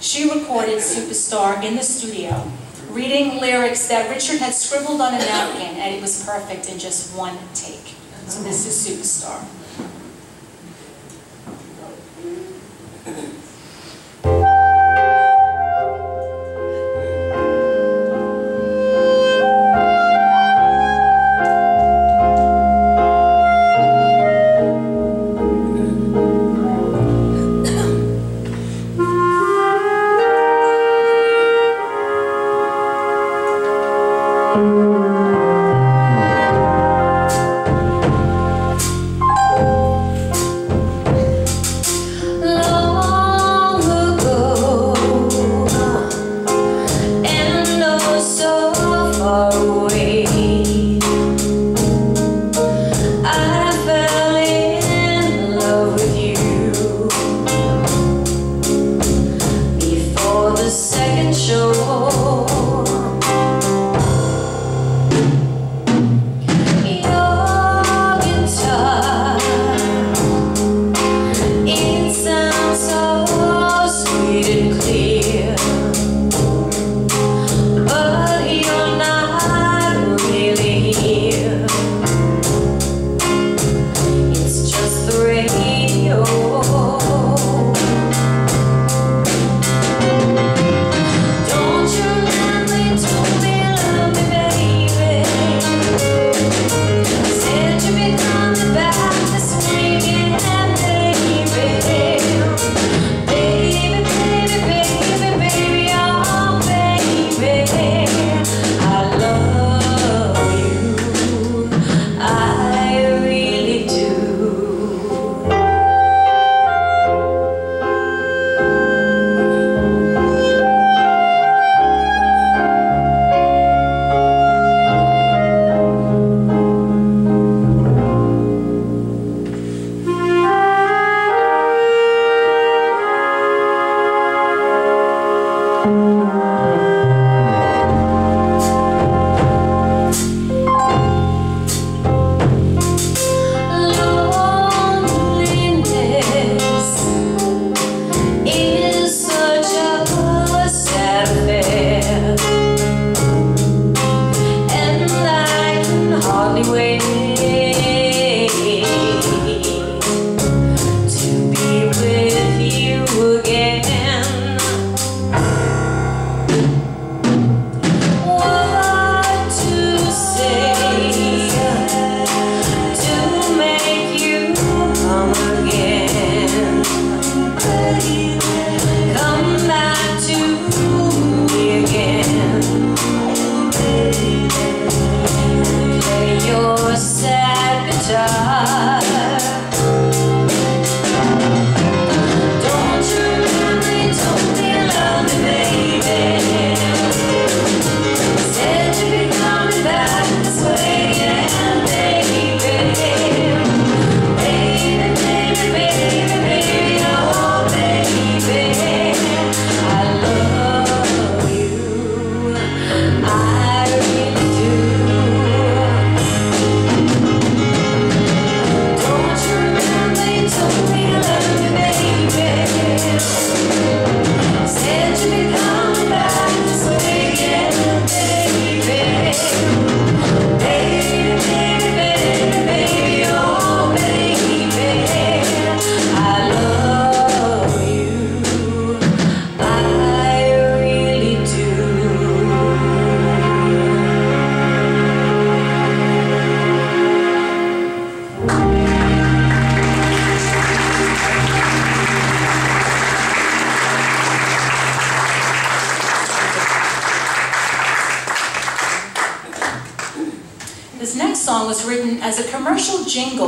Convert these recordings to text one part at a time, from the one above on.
she recorded Superstar in the studio, reading lyrics that Richard had scribbled on a napkin, and it was perfect in just one take. So this is Superstar.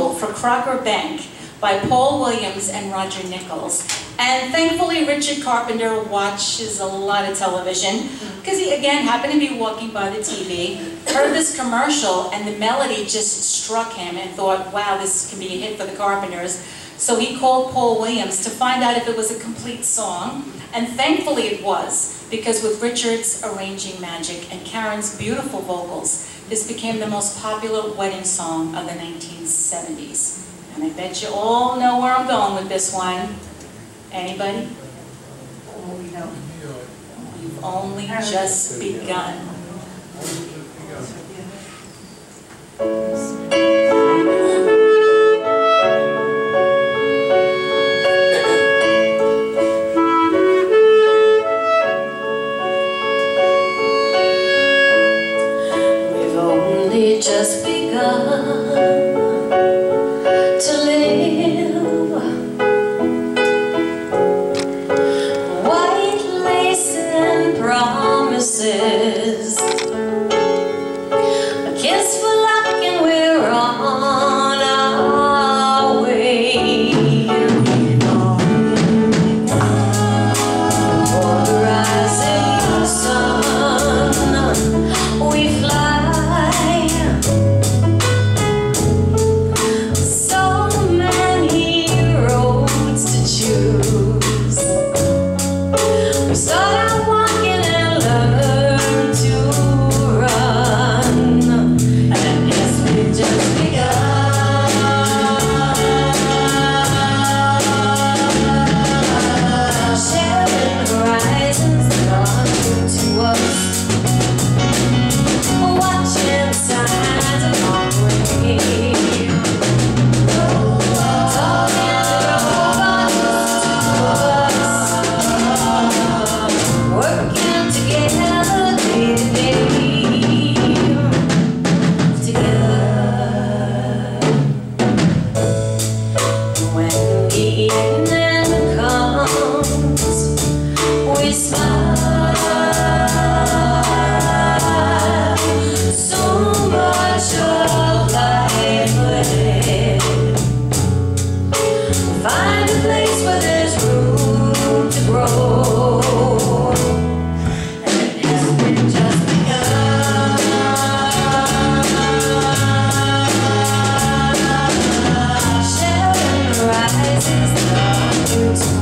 Crocker Bank by Paul Williams and Roger Nichols. And thankfully Richard Carpenter watches a lot of television because he again happened to be walking by the TV, heard this commercial and the melody just struck him and thought, wow, this can be a hit for the Carpenters. So he called Paul Williams to find out if it was a complete song. And thankfully it was, because with Richard's arranging magic and Karen's beautiful vocals, this became the most popular wedding song of the 1970s. And I bet you all know where I'm going with this one. Anybody? Oh, know. We've only just begun.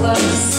Are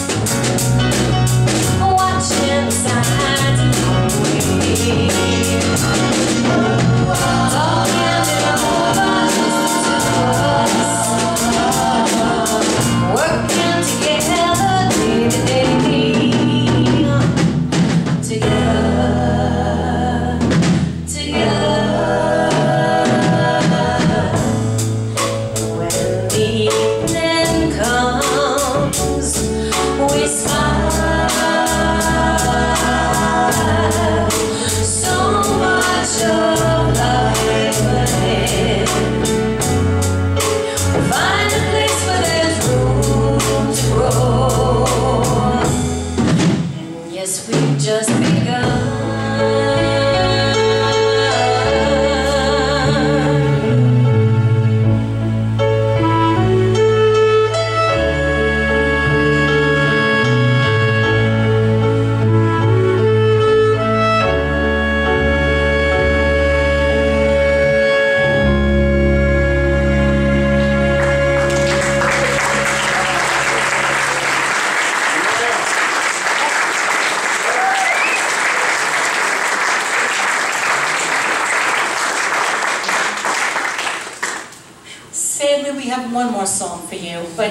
Yes, we've just begun.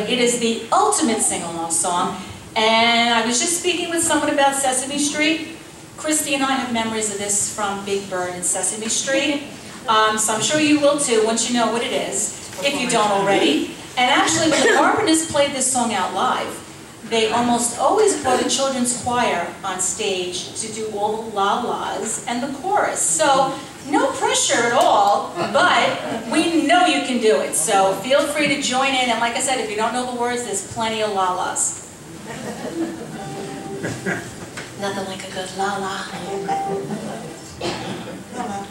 But it is the ultimate sing-along song. And I was just speaking with someone about Sesame Street. Christy and I have memories of this from Big Bird and Sesame Street. Um, so I'm sure you will too, once you know what it is, if you don't already. And actually, when the Carpenters played this song out live, they almost always brought a children's choir on stage to do all the la-las and the chorus. So no pressure at all, but we know you can do it. So feel free to join in. And like I said, if you don't know the words, there's plenty of la-las. Nothing like a good la-la. La-la.